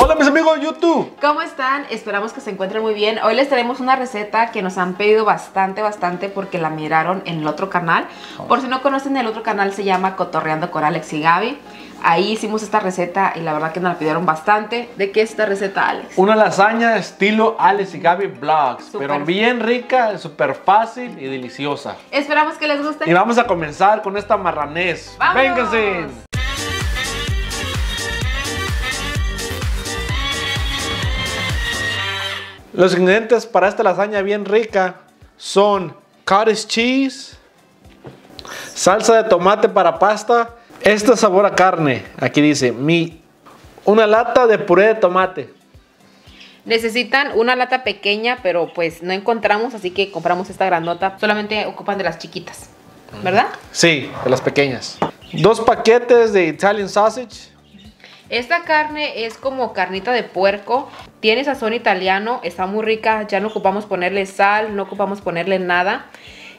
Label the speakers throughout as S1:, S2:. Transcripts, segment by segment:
S1: Hola mis amigos de YouTube.
S2: ¿Cómo están? Esperamos que se encuentren muy bien. Hoy les traemos una receta que nos han pedido bastante, bastante porque la miraron en el otro canal. Por si no conocen el otro canal se llama Cotorreando con Alex y Gaby. Ahí hicimos esta receta y la verdad que nos la pidieron bastante. ¿De qué es esta receta, Alex?
S1: Una lasaña estilo Alex y Gaby Vlogs,
S2: Súper.
S1: pero bien rica, súper fácil y deliciosa.
S2: Esperamos que les guste.
S1: Y vamos a comenzar con esta marranés.
S2: ¡Vamos!
S1: Vénganse. Los ingredientes para esta lasaña bien rica son cottage cheese, salsa de tomate para pasta, este sabor a carne, aquí dice, mi, una lata de puré de tomate.
S2: Necesitan una lata pequeña, pero pues no encontramos, así que compramos esta grandota. Solamente ocupan de las chiquitas, ¿verdad?
S1: Sí, de las pequeñas. Dos paquetes de Italian sausage.
S2: Esta carne es como carnita de puerco, tiene sazón italiano, está muy rica, ya no ocupamos ponerle sal, no ocupamos ponerle nada.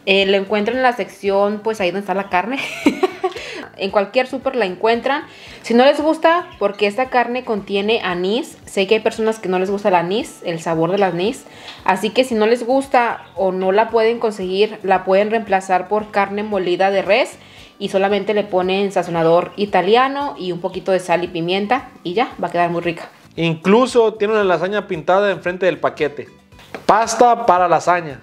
S2: Eh, lo encuentran en la sección, pues ahí donde está la carne. en cualquier súper la encuentran. Si no les gusta, porque esta carne contiene anís, sé que hay personas que no les gusta el anís, el sabor del anís. Así que si no les gusta o no la pueden conseguir, la pueden reemplazar por carne molida de res y solamente le ponen sazonador italiano y un poquito de sal y pimienta y ya, va a quedar muy rica.
S1: Incluso tiene una lasaña pintada enfrente del paquete. Pasta para lasaña.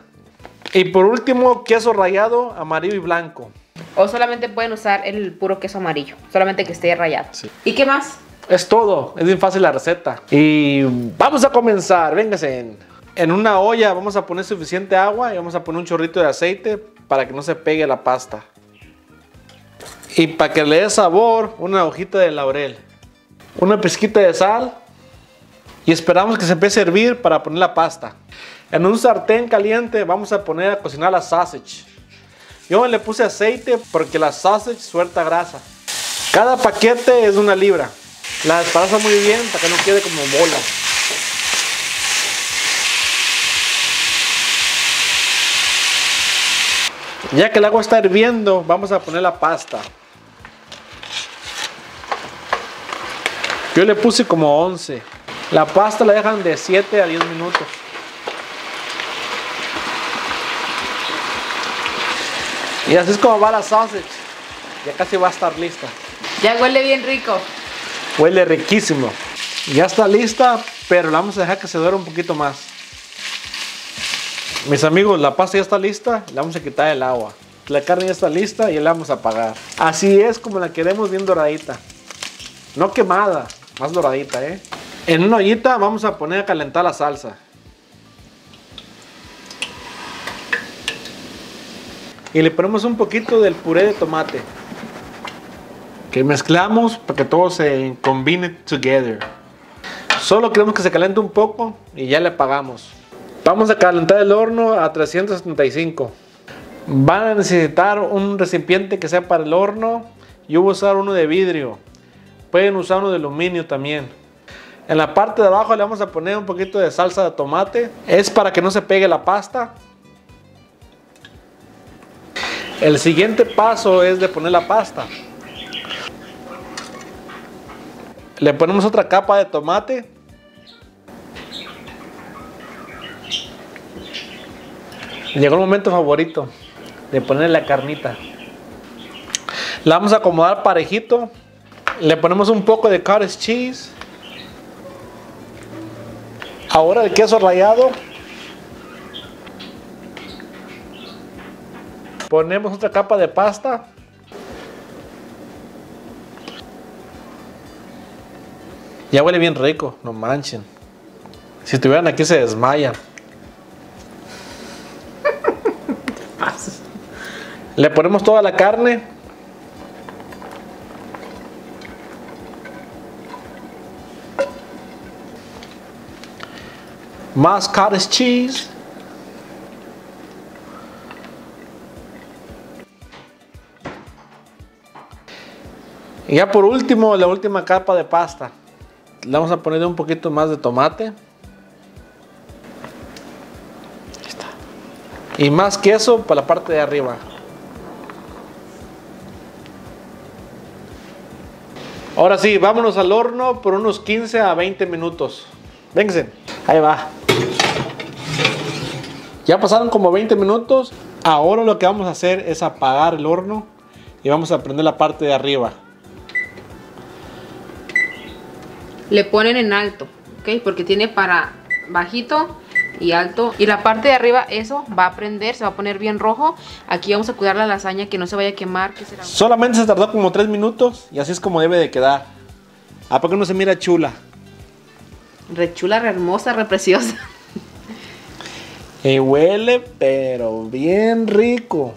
S1: Y por último, queso rallado, amarillo y blanco.
S2: O solamente pueden usar el puro queso amarillo, solamente que esté rallado.
S1: Sí.
S2: ¿Y qué más?
S1: Es todo, es bien fácil la receta. Y vamos a comenzar, véngase. En, en una olla vamos a poner suficiente agua y vamos a poner un chorrito de aceite para que no se pegue la pasta. Y para que le dé sabor, una hojita de laurel. Una pizquita de sal. Y esperamos que se empiece a hervir para poner la pasta. En un sartén caliente vamos a poner a cocinar la sausage. Yo le puse aceite porque la sausage suelta grasa. Cada paquete es una libra. La desparaza muy bien para que no quede como bola. Ya que el agua está hirviendo, vamos a poner la pasta. Yo le puse como 11. La pasta la dejan de 7 a 10 minutos. Y así es como va la sausage. Ya casi va a estar lista.
S2: Ya huele bien rico.
S1: Huele riquísimo. Ya está lista, pero la vamos a dejar que se duerma un poquito más. Mis amigos, la pasta ya está lista, le vamos a quitar el agua. La carne ya está lista y la vamos a apagar. Así es como la queremos bien doradita. No quemada, más doradita, ¿eh? En una ollita vamos a poner a calentar la salsa. Y le ponemos un poquito del puré de tomate. Que mezclamos para que todo se combine together. Solo queremos que se caliente un poco y ya le apagamos. Vamos a calentar el horno a 375. Van a necesitar un recipiente que sea para el horno. Yo voy a usar uno de vidrio. Pueden usar uno de aluminio también. En la parte de abajo le vamos a poner un poquito de salsa de tomate. Es para que no se pegue la pasta. El siguiente paso es de poner la pasta. Le ponemos otra capa de tomate. Llegó el momento favorito de poner la carnita. La vamos a acomodar parejito. Le ponemos un poco de cottage cheese. Ahora el queso rallado. Ponemos otra capa de pasta. Ya huele bien rico, no manchen. Si estuvieran aquí se desmayan. Le ponemos toda la carne. Más cheese. Y ya por último, la última capa de pasta. Le vamos a poner un poquito más de tomate. Ahí está. Y más queso para la parte de arriba. Ahora sí, vámonos al horno por unos 15 a 20 minutos. Vénganse. Ahí va. Ya pasaron como 20 minutos. Ahora lo que vamos a hacer es apagar el horno y vamos a prender la parte de arriba.
S2: Le ponen en alto, ¿ok? Porque tiene para bajito y alto. Y la parte de arriba, eso va a prender, se va a poner bien rojo. Aquí vamos a cuidar la lasaña que no se vaya a quemar. Que será?
S1: Solamente se tardó como 3 minutos y así es como debe de quedar. ¿A poco no se mira chula?
S2: Re chula, re hermosa, re preciosa.
S1: Y huele, pero bien rico.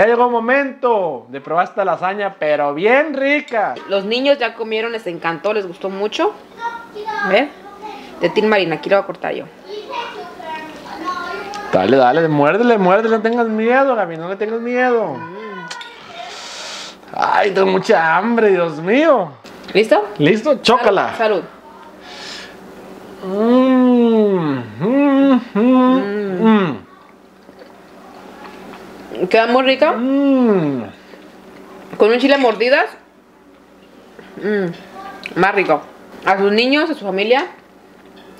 S1: Ya llegó el momento de probar esta lasaña, pero bien rica.
S2: Los niños ya comieron, les encantó, les gustó mucho. A ver. De Tin Marina, aquí lo voy a cortar yo.
S1: Dale, dale, muérdele, muérdele, no tengas miedo, Gaby, no le tengas miedo. Ay, tengo mucha hambre, Dios mío.
S2: ¿Listo?
S1: ¿Listo? Chócala.
S2: Salud.
S1: Mm, mm, mm, mm,
S2: Queda muy rica.
S1: mm.
S2: Con un chile a mordidas. Mm, más rico. A sus niños, a su familia,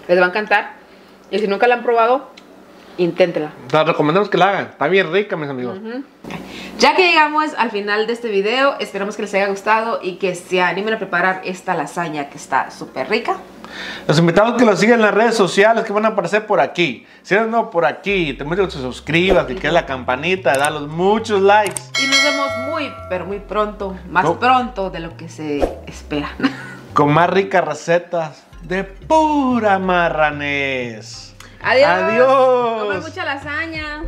S2: les va a encantar. Y si nunca la han probado, inténtela.
S1: Les recomendamos que la hagan. Está bien rica, mis amigos.
S2: Ya que llegamos al final de este video, esperamos que les haya gustado y que se animen a preparar esta lasaña que está súper rica.
S1: Los invitamos a que lo sigan en las redes sociales que van a aparecer por aquí. Si eres nuevo por aquí, te invito a que te suscribas, que quede la campanita, dalos muchos likes.
S2: Y nos vemos muy, pero muy pronto, más
S1: No.
S2: pronto de lo que se espera.
S1: Con más ricas recetas de pura marranés.
S2: Adiós.
S1: Adiós.
S2: Comer mucha lasaña.